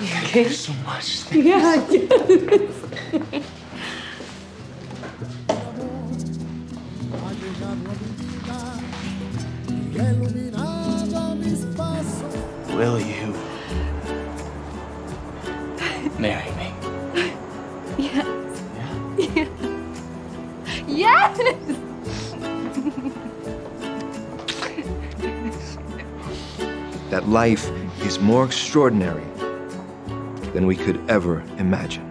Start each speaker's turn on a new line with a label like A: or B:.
A: Okay.
B: so much.
A: Yeah.
B: Will you marry me?
A: yes.
B: Yeah.
A: Yes.
C: That life is more extraordinary than we could ever imagine.